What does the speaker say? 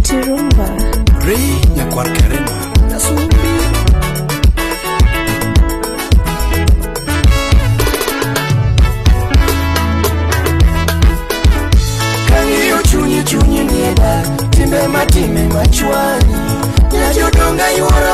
tirumba re nyakwarkarema kangiyo chunyi chunyi nieda timbe matime machwani nyajodonga yuora